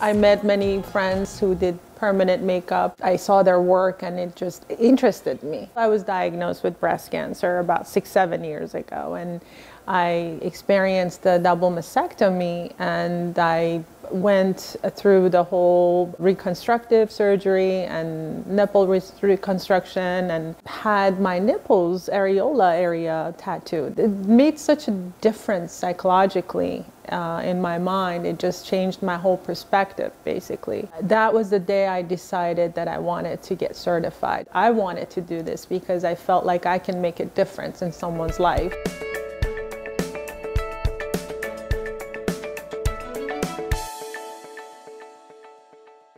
I met many friends who did permanent makeup. I saw their work and it just interested me. I was diagnosed with breast cancer about six, seven years ago, and I experienced a double mastectomy and I went through the whole reconstructive surgery and nipple reconstruction and had my nipples areola area tattooed. It made such a difference psychologically uh, in my mind. It just changed my whole perspective basically. That was the day I decided that I wanted to get certified. I wanted to do this because I felt like I can make a difference in someone's life.